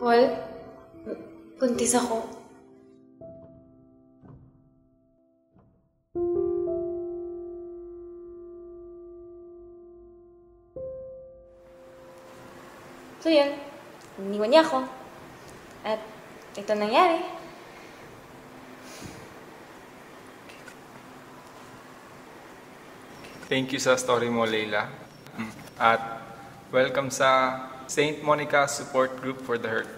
Paul, buntis ako. So yun, iniwan niya ako. At ito nangyari. Thank you sa story mo, Leila. At welcome sa St. Monica Support Group for the Hurt.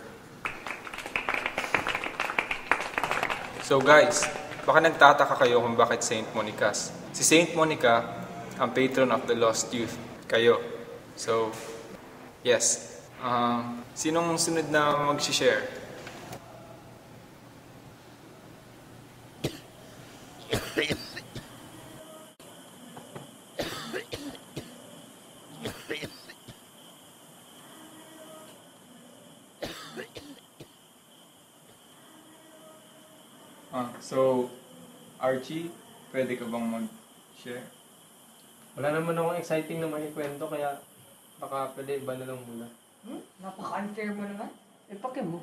So guys, baka nagtataka kayo kung bakit St. Monica's. Si St. Monica, ang patron of the lost youth. Kayo. So, yes. Uh, sinong sunod na mag-share? Ah, so, Archie, pwede ka bang mag-share? Wala naman akong exciting na maikwento kaya baka pwede iba na lang muna. Hmm? Napaka-unfair mo naman. Eh, pake mo.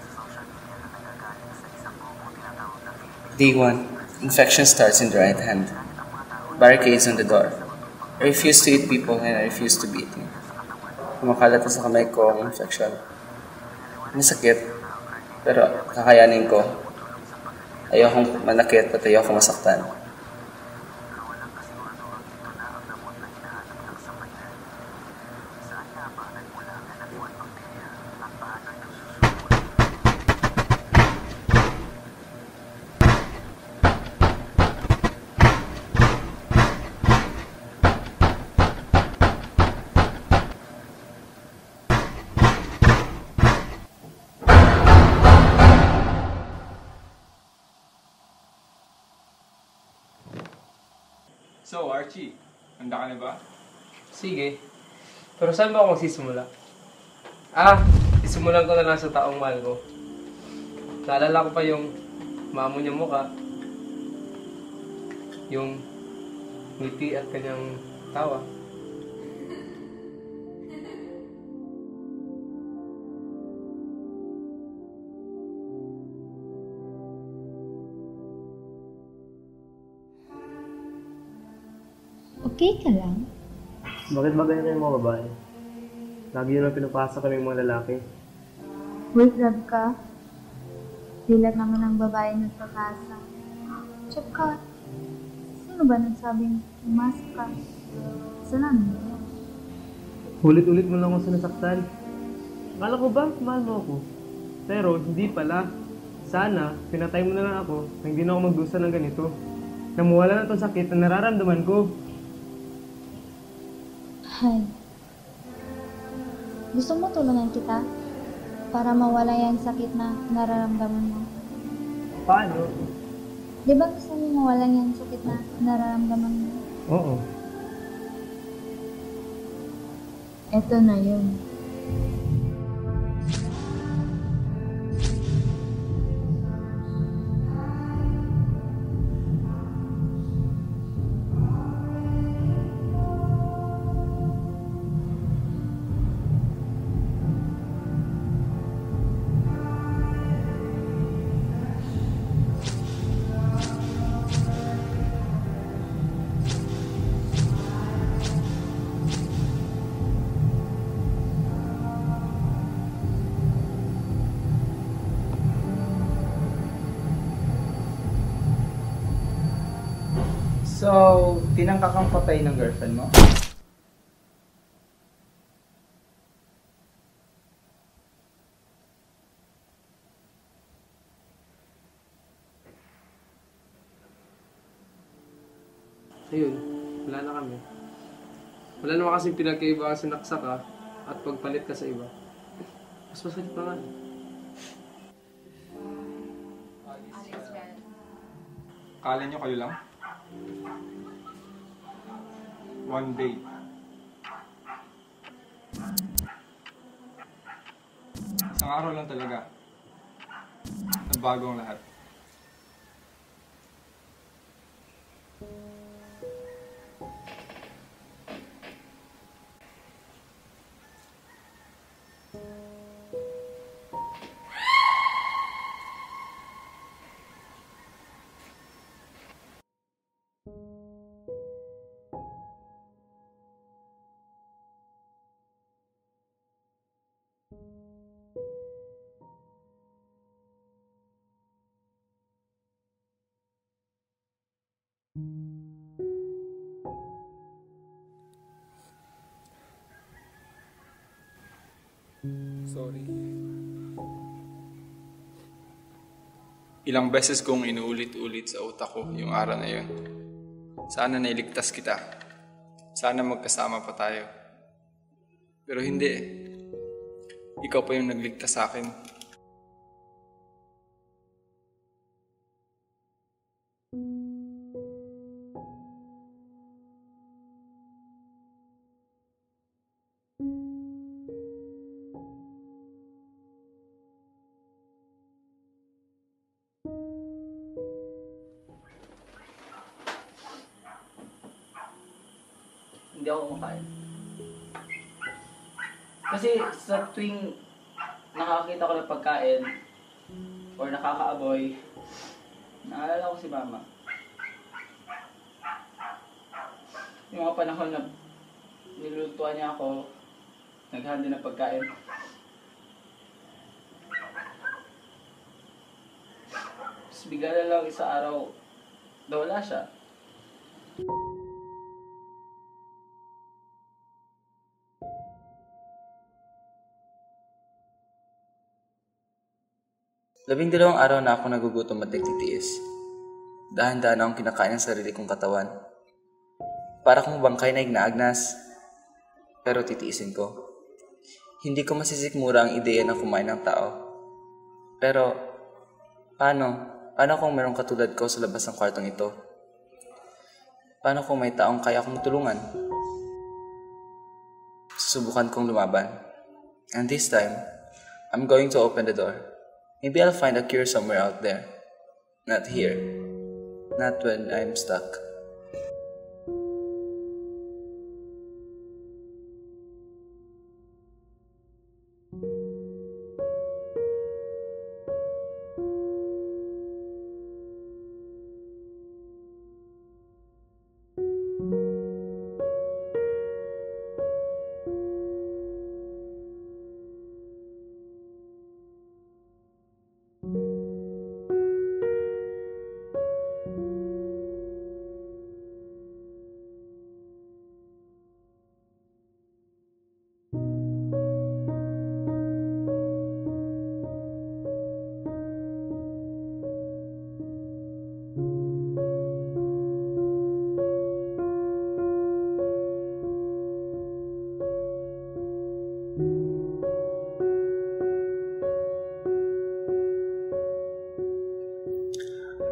sa social media na nagagaling sa isang grupo tinatawag na Philippine Day 1. Infection starts in the right hand. Barricades on the door. I refuse to eat people and I refuse to be eaten. Kumakalat sa kamay ko ang infection. Masakit, pero kakayanin ko. Ayokong manakit at ayokong masaktan. So, Archie, handa ka na ba? Sige. Pero saan ba ako magsisimula? Ah, sisimulan ko na lang sa taong mahal ko. Naalala ko pa yung mamo niya mukha. Yung ngiti at kanyang tawa. Okay ka lang? Bakit ba ganyan yung mga babae? Lagi yun ang pinapasa kami mga lalaki. Uy, grab ka. Dilat naman ang babae nagpapasa. Tsaka, sino ba nagsabing umasok ka? Saan mo? Ulit-ulit mo lang ako sinasaktan. Akala ko ba, mahal mo ako. Pero hindi pala. Sana, pinatay mo na lang ako na hindi na ako magdusa ng ganito. Na mawala na itong sakit na nararamdaman ko. Hay. Gusto mo tulungan kita? Para mawala yung sakit na nararamdaman mo. Paano? Di ba gusto mo mawala yung sakit na nararamdaman mo? Oo. Eto na yun. So, tinangka kang patay ng girlfriend mo? Ayun, wala na kami. Wala naman kasing pinagkaiba sa naksa ka at pagpalit ka sa iba. Mas masakit pa nga. Kala nyo kayo lang? One day. Isang araw lang talaga. Nabago ang lahat. Sorry. Ilang beses kong inuulit-ulit sa utak ko yung araw na yun. Sana nailigtas kita. Sana magkasama pa tayo. Pero hindi. Ikaw pa yung nagligtas sa akin. Hindi ako kumakain. Kasi sa tuwing nakakita ko ng pagkain or nakakaaboy, naalala ko si mama. Yung mga panahon na nilulutuan niya ako, naghahanda ng pagkain. Tapos bigla lang isa araw, nawala siya. Labing dalawang araw na ako nagugutom at nagtitiis. Dahan-dahan akong kinakain ang sarili kong katawan. Para kong bangkay na ignaagnas. Pero titiisin ko. Hindi ko masisikmura ang ideya na kumain ng tao. Pero, paano? Paano kung merong katulad ko sa labas ng kwartong ito? Paano kung may taong kaya kong tulungan? Susubukan kong lumaban. And this time, I'm going to open the door. Maybe I'll find a cure somewhere out there. Not here. Not when I'm stuck.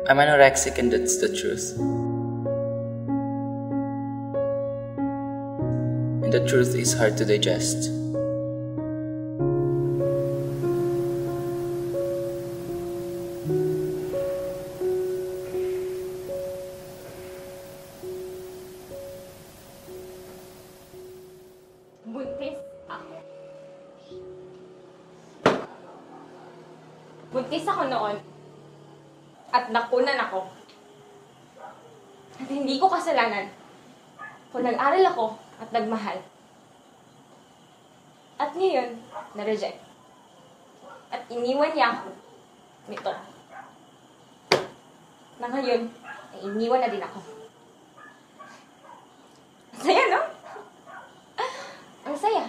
I'm anorexic and that's the truth. And the truth is hard to digest. Ngayon, ay iniwan na din ako. Ang saya, no? Ang saya.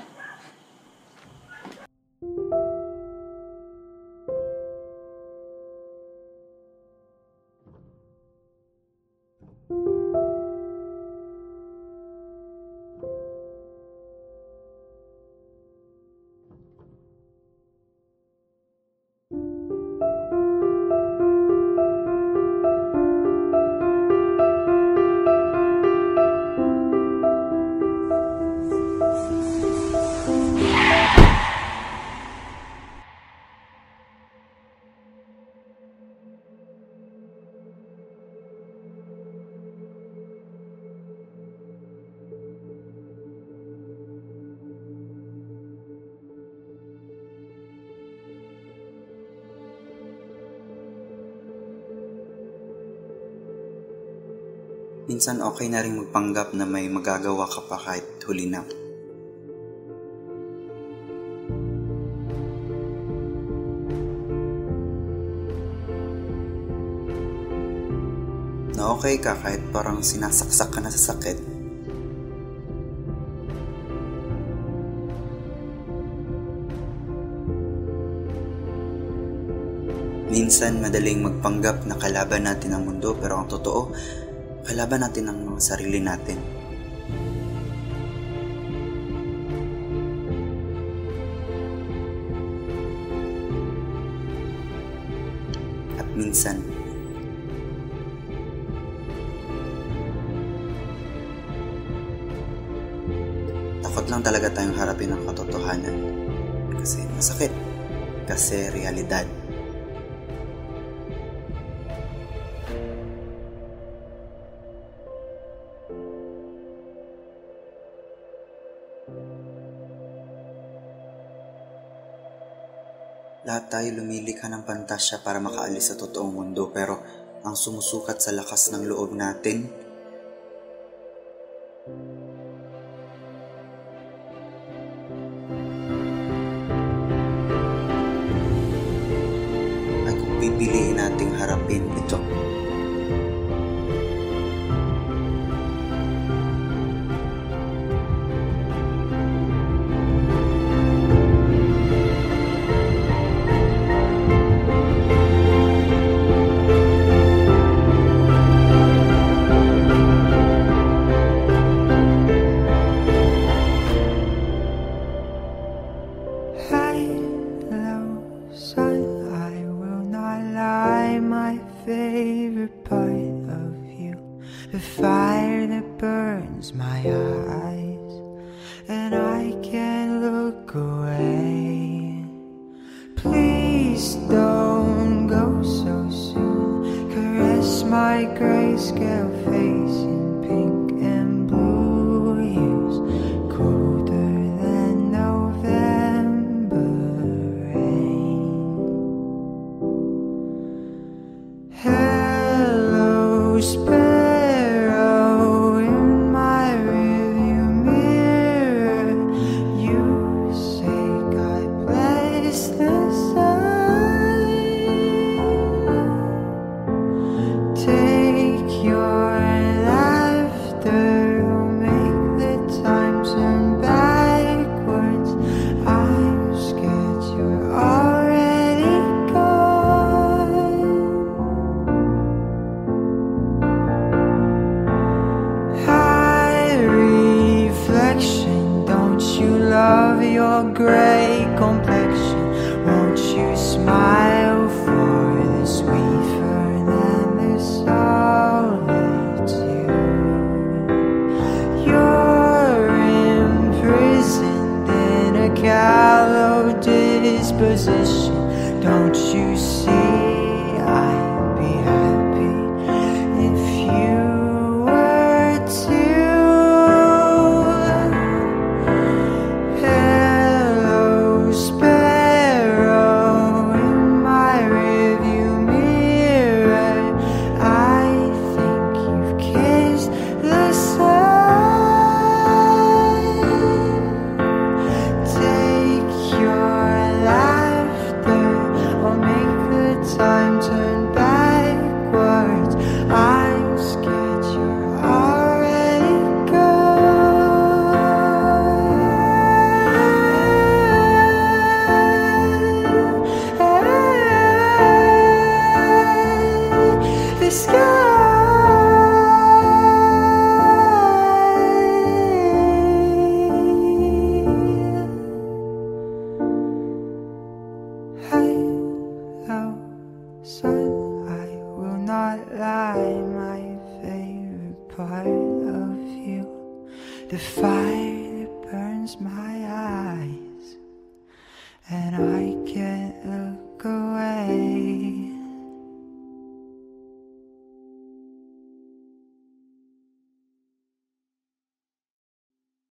Minsan okay na rin magpanggap na may magagawa ka pa kahit huli na. Na okay ka kahit parang sinasaksak ka na sa sakit. Minsan madaling magpanggap na kalaban natin ang mundo pero ang totoo, kalaban natin ang mga sarili natin. At minsan, takot lang talaga tayong harapin ang katotohanan. Kasi masakit. Kasi realidad. Lahat tayo lumilikha ng pantasya para makaalis sa totoong mundo pero ang sumusukat sa lakas ng loob natin My grayscale face in pink